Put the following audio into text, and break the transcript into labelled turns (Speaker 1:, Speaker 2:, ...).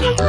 Speaker 1: We'll